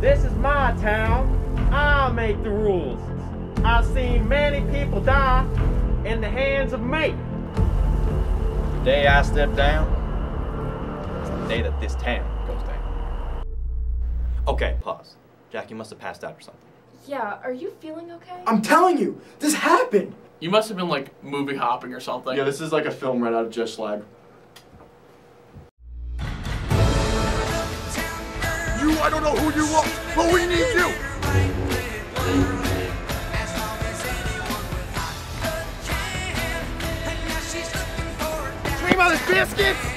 This is my town. I'll make the rules. I've seen many people die in the hands of me. The day I step down, is the day that this town goes down. Okay, pause. Jack, you must have passed out or something. Yeah, are you feeling okay? I'm telling you, this happened. You must have been like movie hopping or something. Yeah, this is like a film right out of Just Schlag. I don't know who you are, but we need you. Cream on his biscuits.